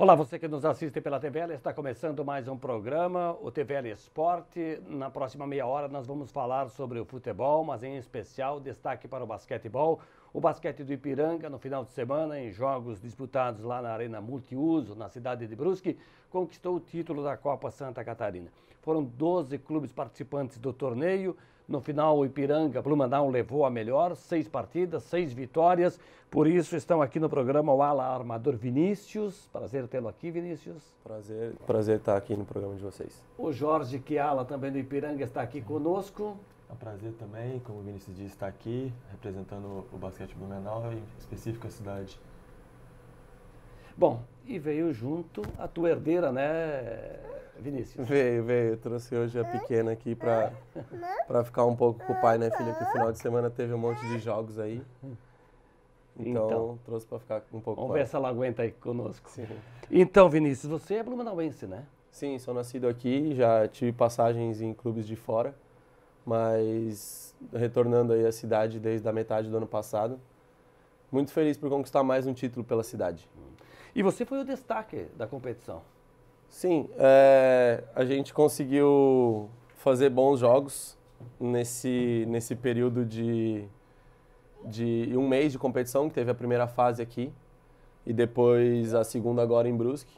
Olá, você que nos assiste pela TVL, está começando mais um programa, o TVL Esporte. Na próxima meia hora nós vamos falar sobre o futebol, mas em especial destaque para o basquetebol. O basquete do Ipiranga, no final de semana, em jogos disputados lá na Arena Multiuso, na cidade de Brusque, conquistou o título da Copa Santa Catarina. Foram 12 clubes participantes do torneio. No final, o Ipiranga, Blumenau levou a melhor, seis partidas, seis vitórias. Por isso, estão aqui no programa o ala armador Vinícius. Prazer tê-lo aqui, Vinícius. Prazer, prazer estar aqui no programa de vocês. O Jorge Kiala, também do Ipiranga, está aqui conosco. É um prazer também, como o Vinícius disse, estar aqui representando o basquete Blumenau e em específico a cidade. Bom, e veio junto a tua herdeira, né, Vinícius? Veio, veio. Trouxe hoje a pequena aqui para para ficar um pouco com o pai, né, filha? Que no final de semana teve um monte de jogos aí. Então, Então. trouxe para ficar um pouco Vamos com ver se ela aguenta aí conosco. Sim. Então, Vinícius, você é blumenauense, né? Sim, sou nascido aqui, já tive passagens em clubes de fora, mas retornando aí à cidade desde a metade do ano passado. Muito feliz por conquistar mais um título pela cidade. E você foi o destaque da competição. Sim, é, a gente conseguiu fazer bons jogos nesse, nesse período de, de um mês de competição, que teve a primeira fase aqui, e depois a segunda agora em Brusque.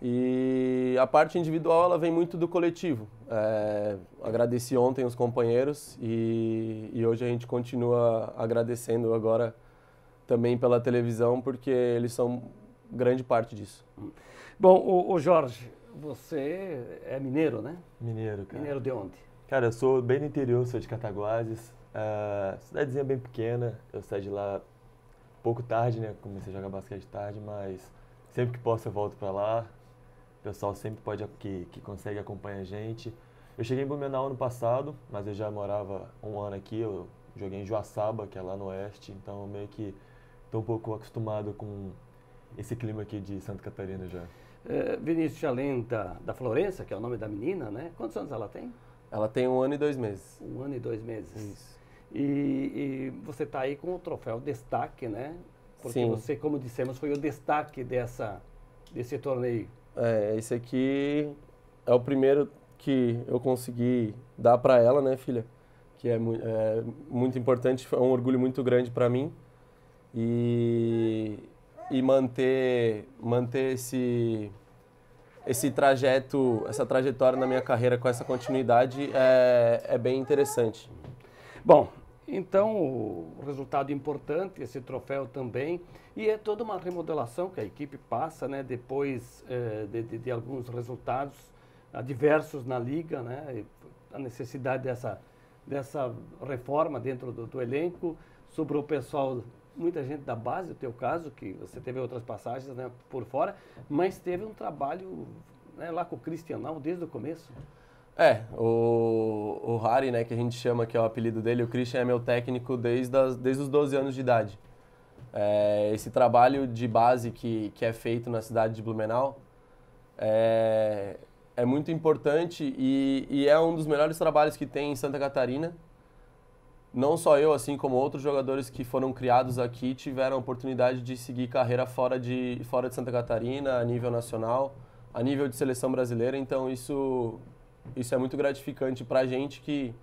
E a parte individual ela vem muito do coletivo. É, agradeci ontem os companheiros e, e hoje a gente continua agradecendo agora também pela televisão, porque eles são grande parte disso. Bom, o, o Jorge, você é mineiro, né? Mineiro, cara. Mineiro de onde? Cara, eu sou bem do interior, sou de Cataguases. ah, cidadezinha bem pequena, eu saí de lá pouco tarde, né? Comecei a jogar basquete tarde, mas sempre que posso eu volto pra lá. O pessoal sempre pode que, que consegue acompanhar a gente. Eu cheguei em Blumenau ano passado, mas eu já morava um ano aqui. Eu joguei em Joaçaba, que é lá no oeste, então meio que tô um pouco acostumado com esse clima aqui de Santa Catarina já. É, Vinícius, além da, Florença, que é o nome da menina, né? Quantos anos ela tem? Ela tem um ano e dois meses. Um ano e dois meses. Isso. E, e você está aí com o troféu destaque, né? Porque Sim. você, como dissemos, foi o destaque dessa, desse torneio. É, esse aqui é o primeiro que eu consegui dar para ela, né, filha? Que é, é muito importante, é um orgulho muito grande para mim. E, e manter, manter esse, esse trajeto, essa trajetória na minha carreira com essa continuidade é, é bem interessante. Bom, então o resultado importante, esse troféu também, e é toda uma remodelação que a equipe passa, né, depois eh, de, de- de alguns resultados adversos na liga, né, a necessidade dessa, dessa reforma dentro do, do elenco, sobrou o pessoal, muita gente da base, o teu caso, que você teve outras passagens né, por fora, mas teve um trabalho né, lá com o Cristianão desde o começo. É, o, o Harry, né, que a gente chama, que é o apelido dele, o Christian é meu técnico desde, as, desde os 12 anos de idade. É, esse trabalho de base que, que é feito na cidade de Blumenau é, é muito importante e, e é um dos melhores trabalhos que tem em Santa Catarina. Não só eu, assim como outros jogadores que foram criados aqui tiveram a oportunidade de seguir carreira fora de, fora de Santa Catarina, a nível nacional, a nível de seleção brasileira. Então isso isso é muito gratificante pra gente que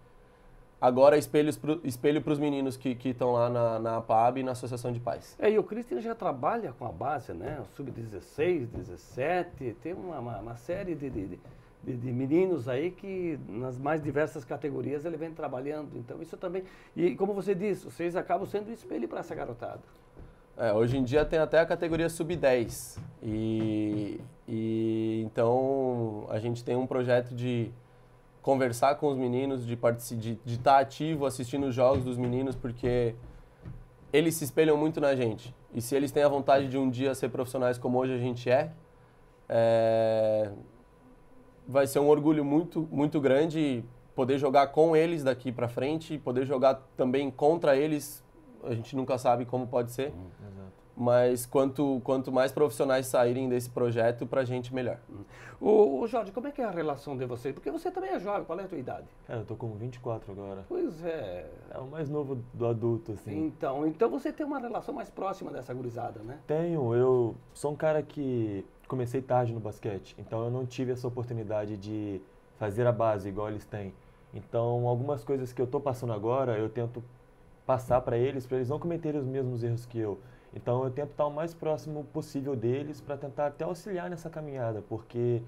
agora é espelhos pro, espelho para os meninos que estão lá na, na APAB e na Associação de Pais. É, e o Christian já trabalha com a base, né? O Sub-16, 17, tem uma, uma, uma série de, de, de, de meninos aí que nas mais diversas categorias ele vem trabalhando. Então isso também. E como você disse, vocês acabam sendo espelho para essa garotada. É, hoje em dia tem até a categoria sub-10 e, e então a gente tem um projeto de conversar com os meninos, de estar de, de tá ativo assistindo os jogos dos meninos, porque eles se espelham muito na gente. E se eles têm a vontade de um dia ser profissionais como hoje a gente é, é vai ser um orgulho muito, muito grande poder jogar com eles daqui para frente, poder jogar também contra eles. A gente nunca sabe como pode ser. Exato. mas quanto, quanto mais profissionais saírem desse projeto, para a gente melhor. O, o, Jorge, como é que é a relação de vocês? Porque você também é jovem, qual é a tua idade? Cara, eu tô com 24 agora. Pois é. É o mais novo do adulto, assim. Então, então você tem uma relação mais próxima dessa gurizada, né? Tenho, eu sou um cara que comecei tarde no basquete, então eu não tive essa oportunidade de fazer a base igual eles têm. Então, algumas coisas que eu tô passando agora, eu tento passar para eles, para eles não cometerem os mesmos erros que eu. Então eu tento estar o mais próximo possível deles para tentar até auxiliar nessa caminhada, porque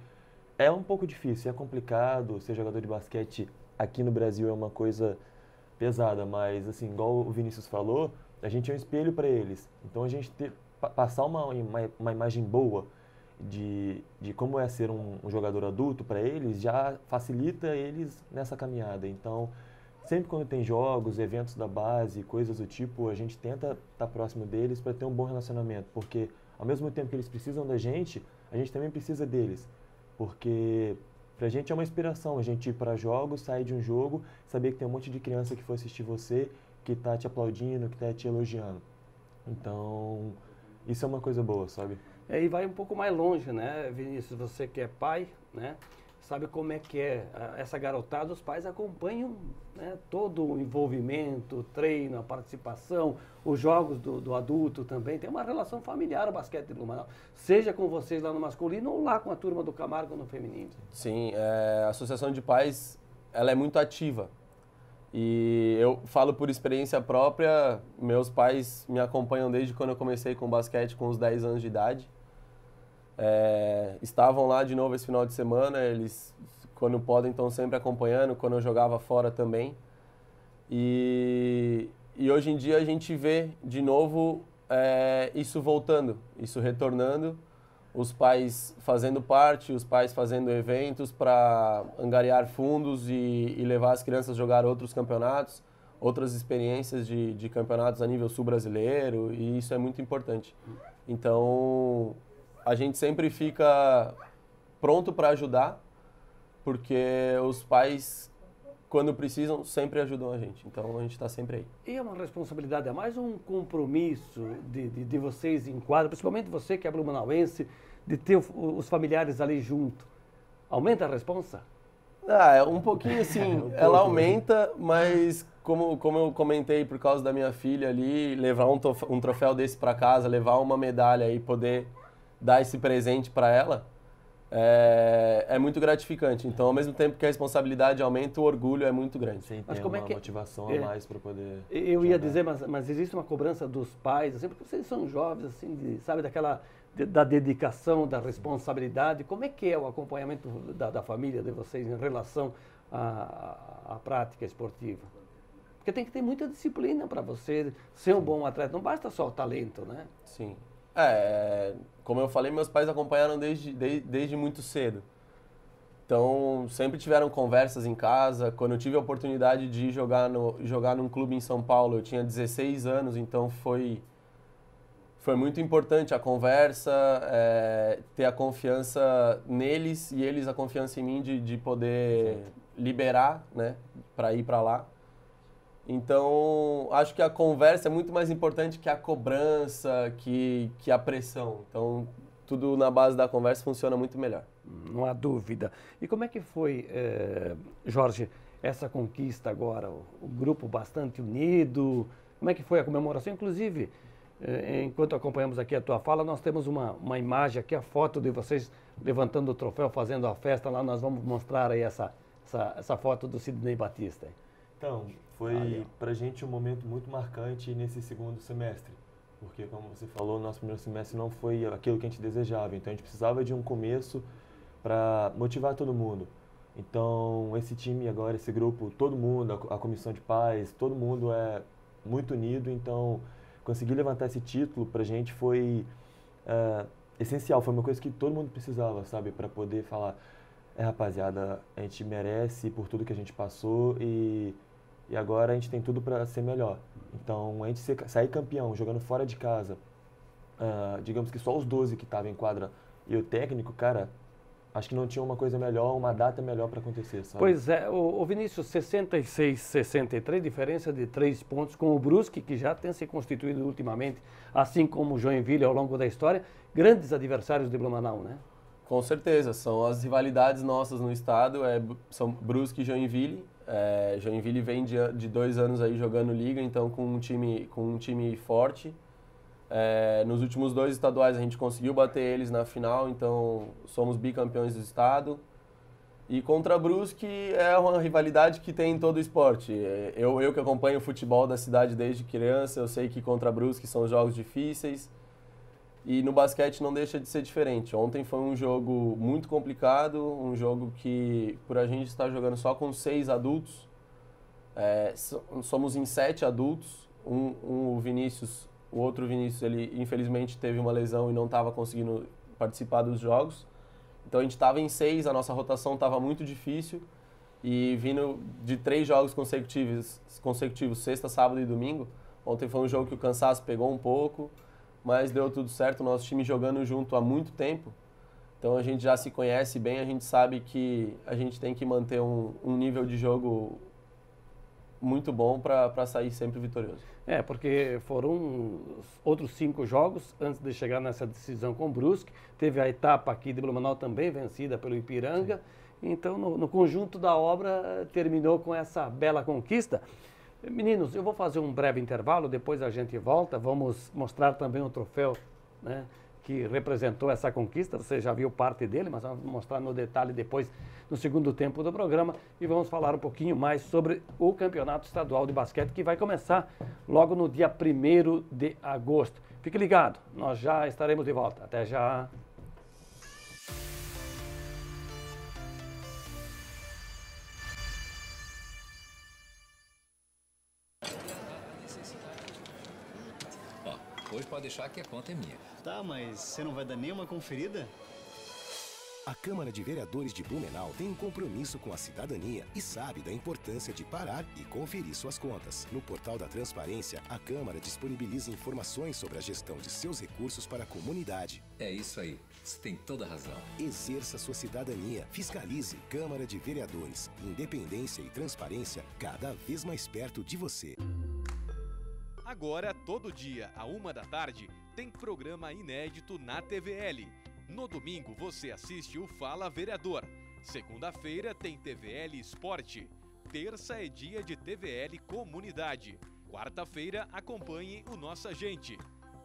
é um pouco difícil, é complicado. Ser jogador de basquete aqui no Brasil é uma coisa pesada, mas assim, igual o Vinícius falou, a gente é um espelho para eles. Então a gente ter, passar uma, uma, uma, imagem boa de, de como é ser um, um jogador adulto para eles já facilita eles nessa caminhada. Então sempre quando tem jogos, eventos da base, coisas do tipo, a gente tenta estar tá próximo deles para ter um bom relacionamento, porque ao mesmo tempo que eles precisam da gente, a gente também precisa deles, porque pra gente é uma inspiração a gente ir para jogos, sair de um jogo, saber que tem um monte de criança que foi assistir você, que está te aplaudindo, que está te elogiando. Então, isso é uma coisa boa, sabe? É, e vai um pouco mais longe, né, Vinícius? Você que é pai, né? sabe como é que é essa garotada, os pais acompanham né, todo o envolvimento, o treino, a participação, os jogos do, do, adulto também, tem uma relação familiar o basquete de Blumenau, seja com vocês lá no masculino ou lá com a turma do Camargo no feminino. Sim, é, a Associação de Pais, ela é muito ativa, e eu falo por experiência própria, meus pais me acompanham desde quando eu comecei com basquete com os 10 anos de idade, é, estavam lá de novo esse final de semana, eles, quando podem, estão sempre acompanhando, quando eu jogava fora também. E, e hoje em dia a gente vê de novo é, isso voltando, isso retornando, os pais fazendo parte, os pais fazendo eventos para angariar fundos e, e, levar as crianças a jogar outros campeonatos, outras experiências de, de campeonatos a nível sul-brasileiro, e isso é muito importante. Então, a gente sempre fica pronto para ajudar, porque os pais, quando precisam, sempre ajudam a gente. Então a gente está sempre aí. E é uma responsabilidade, é mais um compromisso de, de, de vocês em quadro, principalmente você que é blumenauense, de ter os familiares ali junto. Aumenta a responsa? Ah, é um pouquinho assim, um ela aumenta, mas como, como eu comentei, por causa da minha filha ali, levar um, um troféu desse para casa, levar uma medalha e poder dar esse presente para ela, é, é, muito gratificante. Então, ao mesmo tempo que a responsabilidade aumenta, o orgulho é muito grande. Sim, mas como é que motivação é, a mais para poder. Eu jogar. ia dizer, mas, mas existe uma cobrança dos pais, assim, porque vocês são jovens, assim, de, sabe, daquela de, da dedicação, da responsabilidade. Como é que é o acompanhamento da, da família de vocês em relação à, à prática esportiva? Porque tem que ter muita disciplina para você ser um bom atleta. Não basta só o talento, né? Sim. É, como eu falei, meus pais acompanharam desde, desde, desde muito cedo. Então, sempre tiveram conversas em casa. Quando eu tive a oportunidade de jogar, no, jogar num clube em São Paulo, eu tinha 16 anos, então foi, foi muito importante a conversa, é, ter a confiança neles e eles a confiança em mim de, de poder liberar né, para ir para lá. Então, acho que a conversa é muito mais importante que a cobrança, que, que a pressão. Então, tudo na base da conversa funciona muito melhor. Não há dúvida. E como é que foi, eh, Jorge, essa conquista agora? O, o, grupo bastante unido? Como é que foi a comemoração? Inclusive, eh, enquanto acompanhamos aqui a tua fala, nós temos uma, uma imagem aqui, a foto de vocês levantando o troféu, fazendo a festa lá. Nós vamos mostrar aí essa, essa, essa foto do Sidney Batista. Então, foi para a gente um momento muito marcante nesse segundo semestre. Porque, como você falou, nosso primeiro semestre não foi aquilo que a gente desejava. Então, a gente precisava de um começo para motivar todo mundo. Então, esse time agora, esse grupo, todo mundo, a, a comissão de paz, todo mundo é muito unido. Então, conseguir levantar esse título para a gente foi é, essencial. Foi uma coisa que todo mundo precisava, sabe? Para poder falar, é rapaziada, a gente merece por tudo que a gente passou e e agora a gente tem tudo para ser melhor. Então, a gente ser, sair campeão jogando fora de casa, uh, digamos que só os 12 que estavam em quadra e o técnico, cara, acho que não tinha uma coisa melhor, uma data melhor para acontecer, sabe? Pois é, o, o Vinícius, 66, 63, diferença de três pontos com o Brusque, que já tem se constituído ultimamente, assim como o Joinville ao longo da história, grandes adversários de Blumenau, né? Com certeza, são as rivalidades nossas no estado, é, são Brusque e Joinville. É, Joinville vem de, de dois anos aí jogando liga, então com um time, com um time forte. É, nos últimos dois estaduais a gente conseguiu bater eles na final, então somos bicampeões do estado. E contra Brusque é uma rivalidade que tem em todo o esporte. É, eu, eu que acompanho o futebol da cidade desde criança, eu sei que contra Brusque são jogos difíceis. E no basquete não deixa de ser diferente. Ontem foi um jogo muito complicado, um jogo que, por a gente estar jogando só com seis adultos, é, somos em sete adultos. Um, um, o Vinícius o outro Vinícius, ele infelizmente teve uma lesão e não estava conseguindo participar dos jogos. Então a gente estava em seis, a nossa rotação estava muito difícil. E vindo de três jogos consecutivos, consecutivos, sexta, sábado e domingo, ontem foi um jogo que o cansaço pegou um pouco, mas deu tudo certo. Nosso time jogando junto há muito tempo. Então a gente já se conhece bem, a gente sabe que a gente tem que manter um, um nível de jogo muito bom para sair sempre vitorioso. É, porque foram outros cinco jogos antes de chegar nessa decisão com o Brusque. Teve a etapa aqui de Blumenau também vencida pelo Ipiranga. Sim. Então, no, no, conjunto da obra, terminou com essa bela conquista. Meninos, eu vou fazer um breve intervalo, depois a gente volta. Vamos mostrar também o troféu né, que representou essa conquista. Você já viu parte dele, mas vamos mostrar no detalhe depois no segundo tempo do programa e vamos falar um pouquinho mais sobre o Campeonato Estadual de Basquete que vai começar logo no dia 1 de agosto. Fique ligado, nós já estaremos de volta. Até já. Hoje pode deixar que a conta é minha. Tá, mas você não vai dar nenhuma conferida? A Câmara de Vereadores de Blumenau tem um compromisso com a cidadania e sabe da importância de parar e conferir suas contas. No portal da Transparência, a Câmara disponibiliza informações sobre a gestão de seus recursos para a comunidade. É isso aí. Você tem toda a razão. Exerça sua cidadania. Fiscalize Câmara de Vereadores. Independência e transparência cada vez mais perto de você. Agora, todo dia, a uma da tarde, tem programa inédito na TVL. No domingo você assiste o Fala Vereador. Segunda-feira tem TVL Esporte. Terça é dia de TVL Comunidade. Quarta-feira acompanhe o Nossa Gente.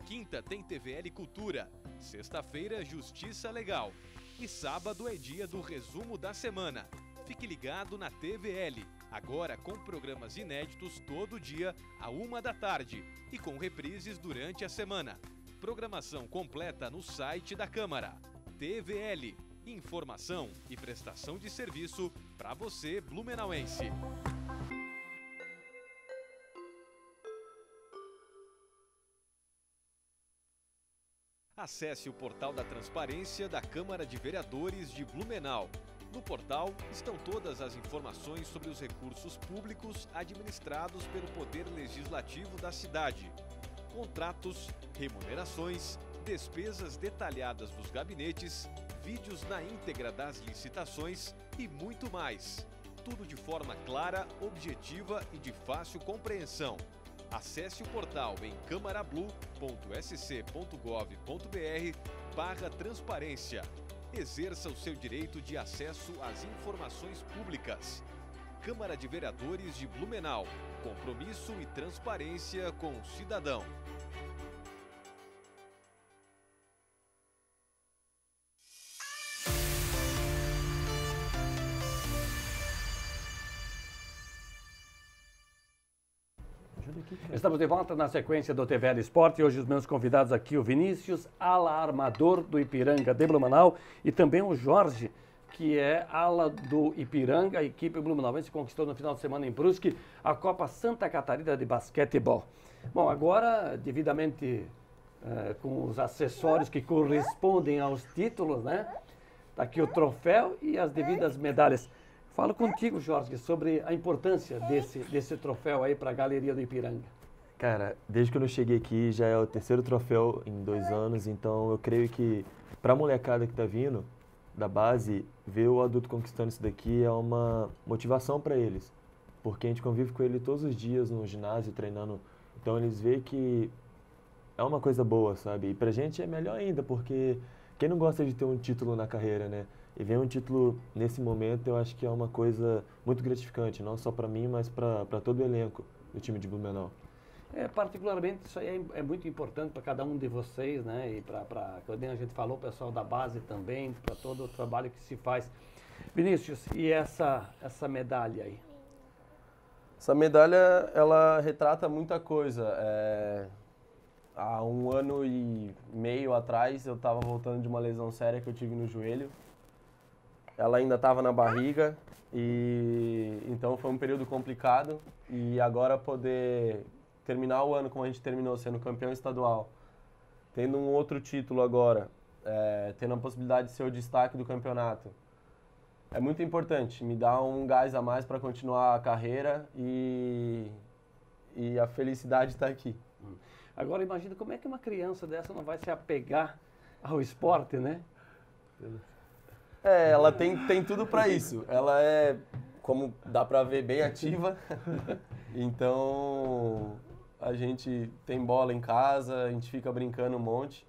Quinta tem TVL Cultura. Sexta-feira Justiça Legal. E sábado é dia do resumo da semana. Fique ligado na TVL, agora com programas inéditos todo dia, a uma da tarde, e com reprises durante a semana. Programação completa no site da Câmara. TVL. Informação e prestação de serviço para você, blumenauense. Acesse o portal da transparência da Câmara de Vereadores de Blumenau. No portal estão todas as informações sobre os recursos públicos administrados pelo Poder Legislativo da cidade contratos, remunerações, despesas detalhadas dos gabinetes, vídeos na íntegra das licitações e muito mais. Tudo de forma clara, objetiva e de fácil compreensão. Acesse o portal em câmarablu.sc.gov.br barra transparência. Exerça o seu direito de acesso às informações públicas. Câmara de Vereadores de Blumenau. Compromisso e transparência com o cidadão. Estamos de volta na sequência do TVL Esporte. Hoje os meus convidados aqui, o Vinícius, ala armador do Ipiranga de Blumenau e também o Jorge, que é ala do Ipiranga, a equipe blumenauense conquistou no final de semana em Brusque a Copa Santa Catarina de Basquetebol. Bom, agora, devidamente eh, com os acessórios que correspondem aos títulos, né? Está aqui o troféu e as devidas medalhas. Falo contigo, Jorge, sobre a importância desse, desse troféu aí para a Galeria do Ipiranga. Cara, desde que eu cheguei aqui já é o terceiro troféu em dois anos, então eu creio que para a molecada que está vindo, da base, ver o adulto conquistando isso daqui é uma motivação para eles. Porque a gente convive com ele todos os dias no ginásio, treinando. Então eles veem que é uma coisa boa, sabe? E pra gente é melhor ainda, porque quem não gosta de ter um título na carreira, né? E ver um título nesse momento, eu acho que é uma coisa muito gratificante, não só para mim, mas para todo o elenco do time de Blumenau. É, particularmente, isso aí é, é muito importante para cada um de vocês, né? E para, a gente falou, o pessoal da base também, para todo o trabalho que se faz. Vinícius, e essa, essa medalha aí? Essa medalha, ela retrata muita coisa. É, há um ano e meio atrás, eu estava voltando de uma lesão séria que eu tive no joelho. Ela ainda estava na barriga e então foi um período complicado e agora poder terminar o ano como a gente terminou, sendo campeão estadual, tendo um outro título agora, é, tendo a possibilidade de ser o destaque do campeonato, é muito importante. Me dá um gás a mais para continuar a carreira e, e a felicidade está aqui. Hum. Agora imagina como é que uma criança dessa não vai se apegar ao esporte, né? É, ela tem, tem tudo para isso. Ela é, como dá para ver, bem ativa. Então, a gente tem bola em casa, a gente fica brincando um monte.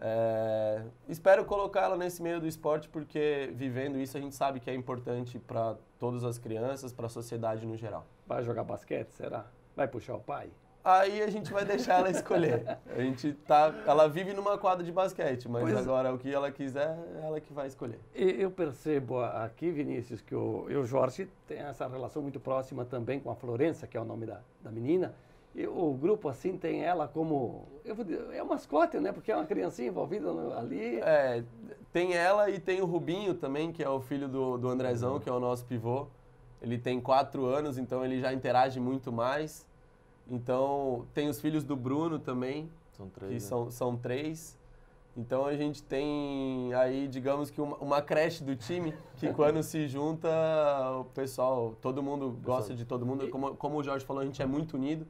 É, espero colocá-la nesse meio do esporte porque vivendo isso a gente sabe que é importante para todas as crianças, para a sociedade no geral. Vai jogar basquete, será? Vai puxar o pai? Aí a gente vai deixar ela escolher. A gente tá, ela vive numa quadra de basquete, mas pois é. agora o que ela quiser, é ela que vai escolher. Eu percebo aqui, Vinícius, que o, o Jorge tem essa relação muito próxima também com a Florença, que é o nome da, da menina. E o grupo, assim, tem ela como. Eu vou dizer, é o mascote, né? Porque é uma criancinha envolvida ali. É, tem ela e tem o Rubinho também, que é o filho do, do Andrezão, uhum. que é o nosso pivô. Ele tem quatro anos, então ele já interage muito mais. Então, tem os filhos do Bruno também, são três, que né? são, são três. Então a gente tem aí, digamos que uma, uma creche do time, que quando se junta, o pessoal, todo mundo gosta de todo mundo. Como, como o Jorge falou, a gente é muito unido.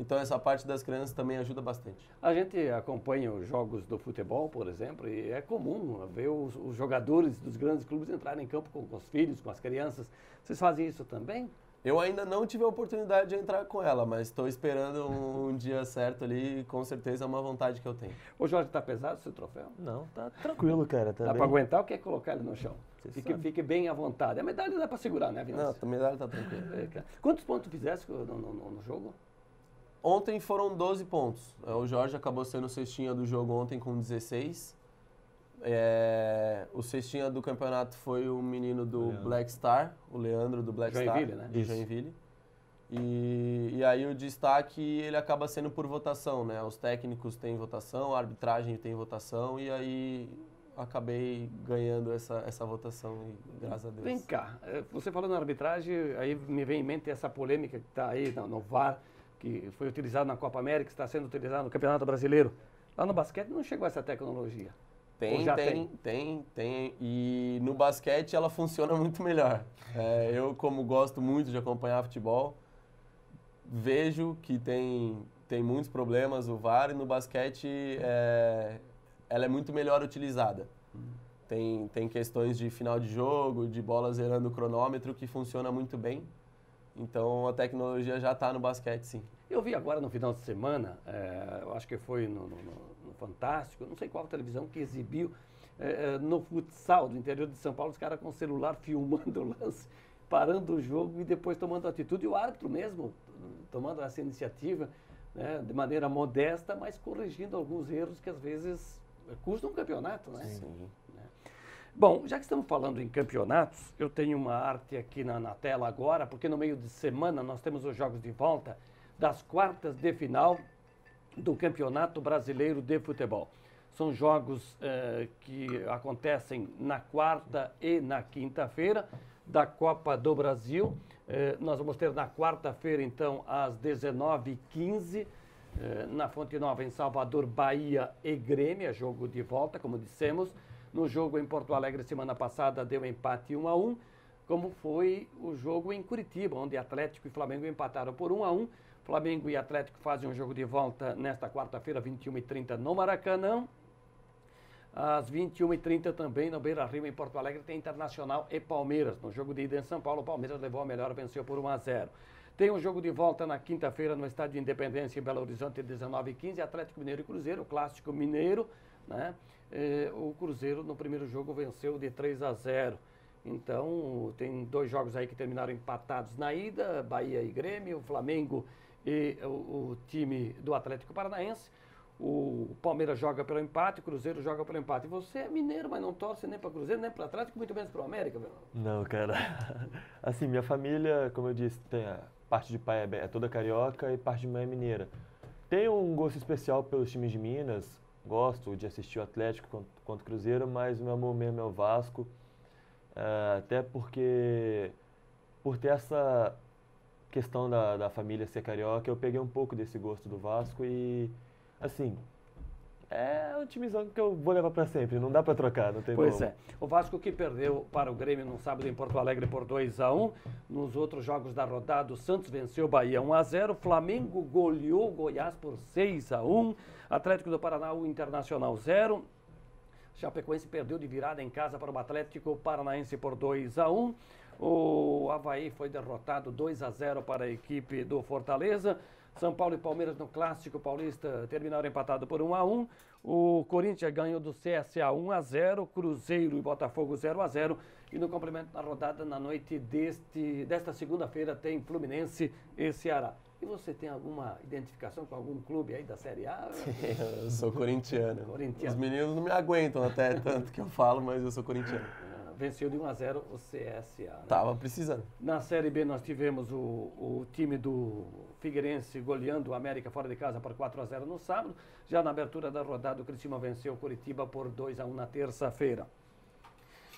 Então essa parte das crianças também ajuda bastante. A gente acompanha os jogos do futebol, por exemplo, e é comum ver os, os jogadores dos grandes clubes entrarem em campo com, com, os filhos, com as crianças. Vocês fazem isso também? Eu ainda não tive a oportunidade de entrar com ela, mas estou esperando um, um, dia certo ali e com certeza é uma vontade que eu tenho. O Jorge, está pesado esse troféu? Não, tá tranquilo, cara. Tá dá para aguentar ou quer colocar ele no chão? Fique, fique, bem à vontade. A medalha dá para segurar, né, Vinícius? Não, a medalha está tranquila. É, Quantos pontos fizeste no, no, no jogo? Ontem foram 12 pontos. É, o Jorge acabou sendo cestinha do jogo ontem com 16. É, o cestinha do campeonato foi o menino do Leandro. Black Star, o Leandro do Black Joinville, Star, né? de Joinville. E, e aí o destaque ele acaba sendo por votação, né? Os técnicos têm votação, a arbitragem tem votação e aí acabei ganhando essa, essa votação e graças a Deus. Vem cá, é, você falando na arbitragem, aí me vem em mente essa polêmica que está aí no, no VAR, que foi utilizado na Copa América, está sendo utilizado no Campeonato Brasileiro. Lá no basquete não chegou essa tecnologia. Tem, tem, tem, tem, tem. E no basquete ela funciona muito melhor. É, eu, como gosto muito de acompanhar futebol, vejo que tem, tem muitos problemas o VAR e no basquete é, ela é muito melhor utilizada. Tem, tem questões de final de jogo, de bola zerando o cronômetro que funciona muito bem. Então a tecnologia já está no basquete, sim. Eu vi agora no final de semana, é, eu acho que foi no, no, no, Fantástico, não sei qual televisão, que exibiu é, no futsal do interior de São Paulo, os caras com o celular filmando o lance, parando o jogo e depois tomando atitude. E o árbitro mesmo tomando essa iniciativa né, de maneira modesta, mas corrigindo alguns erros que às vezes custam um campeonato, né? Sim. Bom, já que estamos falando em campeonatos, eu tenho uma arte aqui na, na, tela agora, porque no meio de semana nós temos os jogos de volta das quartas de final do Campeonato Brasileiro de Futebol. São jogos eh, que acontecem na quarta e na quinta-feira da Copa do Brasil. Eh, nós vamos ter na quarta-feira, então, às 19h15, eh, na Fonte Nova, em Salvador, Bahia e Grêmio, é jogo de volta, como dissemos. No jogo em Porto Alegre, semana passada, deu empate 1 a 1 como foi o jogo em Curitiba, onde Atlético e Flamengo empataram por 1 a 1 Flamengo e Atlético fazem um jogo de volta nesta quarta-feira, 21h30, no Maracanã. Às 21h30 também, no Beira Rio, em Porto Alegre, tem Internacional e Palmeiras. No jogo de ida em São Paulo, o Palmeiras levou a melhor, venceu por 1 a 0. Tem um jogo de volta na quinta-feira no Estádio de Independência em Belo Horizonte, 19h15, Atlético Mineiro e Cruzeiro, clássico mineiro. Né? Eh, o Cruzeiro no primeiro jogo venceu de 3 a 0. Então, tem dois jogos aí que terminaram empatados na ida, Bahia e Grêmio, Flamengo e o, o time do Atlético Paranaense. O Palmeiras joga pelo empate, o Cruzeiro joga pelo empate. E você é mineiro, mas não torce nem para Cruzeiro, nem para Atlético, muito menos para o América, meu. Não, cara. Assim, minha família, como eu disse, tem a parte de pai é, é toda carioca e parte de mãe é mineira. Tenho um gosto especial pelos times de Minas, gosto de assistir o Atlético contra, contra o Cruzeiro, mas o meu amor mesmo é o Vasco. É, até porque, por ter essa questão da, da família ser carioca, eu peguei um pouco desse gosto do Vasco e, assim, é um timezão que eu vou levar pra sempre, não dá pra trocar, não tem Pois como. é. O Vasco que perdeu para o Grêmio no sábado em Porto Alegre por 2 a 1 Nos outros jogos da rodada, o Santos venceu o Bahia 1 a 0 Flamengo goleou o Goiás por 6 a 1 Atlético do Paraná, o Internacional 0. Chapecoense perdeu de virada em casa para o Atlético Paranaense por 2 a 1. O Havaí foi derrotado 2 a 0 para a equipe do Fortaleza. São Paulo e Palmeiras no Clássico Paulista terminaram empatado por 1 a 1. O Corinthians ganhou do CSA 1 a 0, Cruzeiro e Botafogo 0 a 0. E no complemento da rodada na noite deste desta segunda-feira tem Fluminense e Ceará. E você tem alguma identificação com algum clube aí da Série A? Eu sou corintiano. Corintiano. Os meninos não me aguentam até tanto que eu falo, mas eu sou corintiano. Venceu de 1 a 0 o CSA. né? Tava precisando. Na Série B nós tivemos o, o time do Figueirense goleando o América fora de casa por 4 a 0 no sábado. Já na abertura da rodada o Criciúma venceu o Curitiba por 2 a 1 na terça-feira.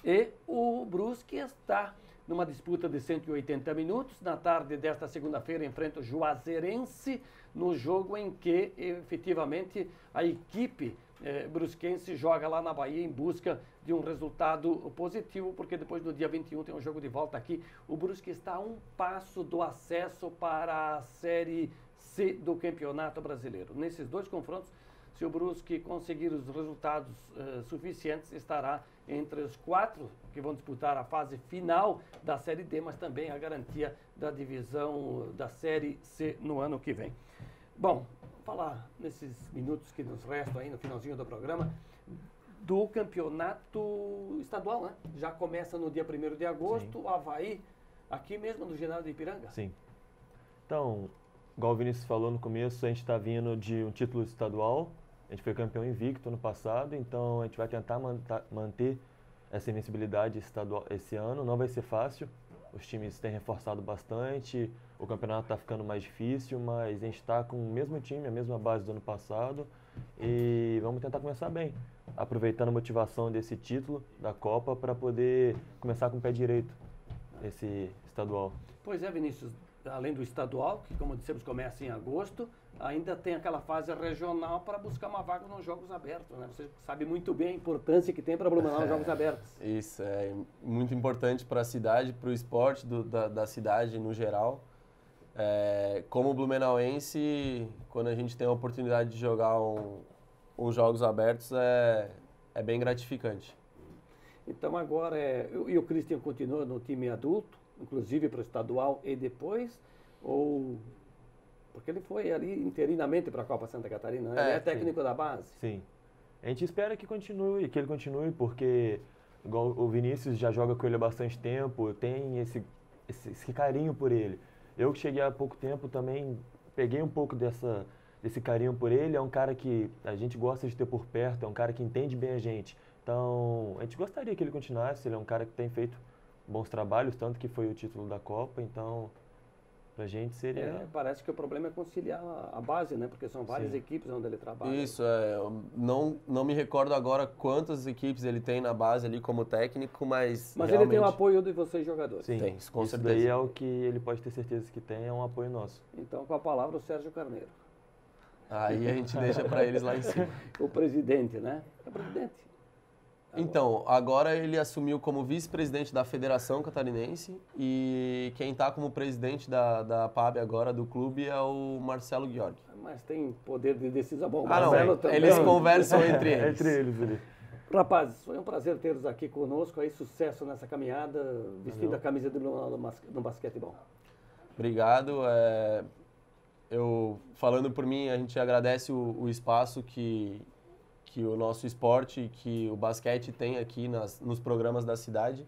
E o Brusque está numa disputa de 180 minutos. Na tarde desta segunda-feira enfrenta o Juazeirense no jogo em que efetivamente a equipe eh, brusquense joga lá na Bahia em busca de um resultado positivo, porque depois do dia 21 tem um jogo de volta aqui. O Brusque está a um passo do acesso para a Série C do Campeonato Brasileiro. Nesses dois confrontos, se o Brusque conseguir os resultados eh, suficientes, estará entre os quatro que vão disputar a fase final da Série D, mas também a garantia da divisão da Série C no ano que vem. Bom, falar nesses minutos que nos restam aí no finalzinho do programa do campeonato estadual, né? Já começa no dia 1 de agosto, o Havaí, aqui mesmo no ginásio de Ipiranga. Sim. Então, igual o Vinícius falou no começo, a gente está vindo de um título estadual. A gente foi campeão invicto no passado, então a gente vai tentar manta- manter essa invencibilidade estadual esse ano. Não vai ser fácil. Os times têm reforçado bastante, o campeonato está ficando mais difícil, mas a gente está com o mesmo time, a mesma base do ano passado e vamos tentar começar bem, aproveitando a motivação desse título da Copa para poder começar com o pé direito esse estadual. Pois é, Vinícius, além do estadual, que como dissemos começa em agosto, ainda tem aquela fase regional para buscar uma vaga nos Jogos Abertos, né? Você sabe muito bem a importância que tem para Blumenau os Jogos Abertos. Isso é muito importante para a cidade, para o esporte do- da, da cidade no geral. É, como blumenauense, quando a gente tem a oportunidade de jogar um, os jogos abertos, é, é bem gratificante. Então agora é. E o Christian continua no time adulto, inclusive para o estadual e depois? Ou. Porque ele foi ali interinamente para a Copa Santa Catarina, né? ele É, é técnico da base. Sim. A gente espera que continue, que ele continue, porque igual o Vinícius já joga com ele há bastante tempo, tem esse, esse, esse carinho por ele. Eu que cheguei há pouco tempo também peguei um pouco dessa, desse carinho por ele. É um cara que a gente gosta de ter por perto, é um cara que entende bem a gente. Então, a gente gostaria que ele continuasse. Ele é um cara que tem feito bons trabalhos, tanto que foi o título da Copa. Então, pra gente seria. É, parece que o problema é conciliar a- base, né? Porque são várias Sim. equipes onde ele trabalha. Isso, é, eu não, não me recordo agora quantas equipes ele tem na base ali como técnico, mas. Mas ele tem o realmente apoio de vocês jogadores. Sim, Tem, com isso certeza. daí é o que ele pode ter certeza que tem, é um apoio nosso. Então, com a palavra, o Sérgio Carneiro. Aí a gente deixa para eles lá em cima. O presidente, né? É o presidente. Então, agora ele assumiu como vice-presidente da Federação Catarinense e quem está como presidente da, da PAB agora, do clube, é o Marcelo Gheorghi. Mas tem poder de decisão. Bom, Ah, não, Marcelo também. eles conversam entre eles. Entre eles ali. Rapazes, foi um prazer tê-los aqui conosco. Aí, sucesso nessa caminhada, vestindo Valeu. a camisa do bas- no basquetebol. Obrigado. é, eu falando por mim, a gente agradece o, o espaço que que o nosso esporte, que o basquete tem aqui nas, nos programas da cidade,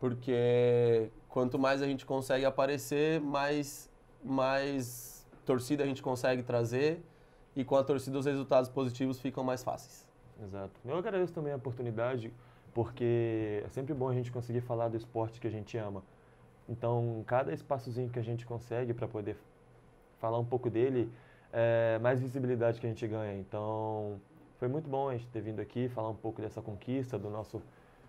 porque quanto mais a gente consegue aparecer, mais mais torcida a gente consegue trazer e com a torcida os resultados positivos ficam mais fáceis. Exato. Eu agradeço também a oportunidade, porque é sempre bom a gente conseguir falar do esporte que a gente ama. Então, cada espaçozinho que a gente consegue para poder falar um pouco dele, é mais visibilidade que a gente ganha. Então, foi muito bom a gente ter vindo aqui, falar um pouco dessa conquista, do nosso,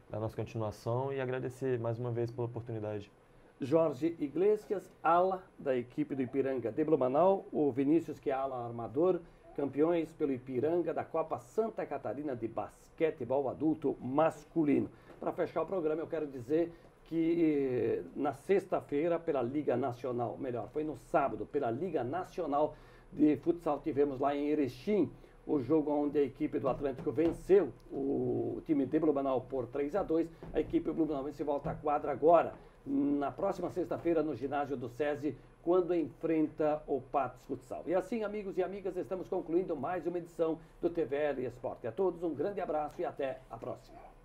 da nossa continuação e agradecer mais uma vez pela oportunidade. Jorge Iglesias, ala da equipe do Ipiranga de Blumenau, o Vinícius, que é ala armador, campeões pelo Ipiranga da Copa Santa Catarina de basquetebol adulto masculino. Para fechar o programa, eu quero dizer que eh, na sexta-feira, pela Liga Nacional, melhor, foi no sábado, pela Liga Nacional de Futsal, tivemos lá em Erechim o jogo onde a equipe do Atlântico venceu o time de Blumenau por 3 a 2. A equipe Blumenauense volta à quadra agora, na próxima sexta-feira, no ginásio do SESI, quando enfrenta o Patos Futsal. E assim, amigos e amigas, estamos concluindo mais uma edição do TVL Esporte. A todos um grande abraço e até a próxima.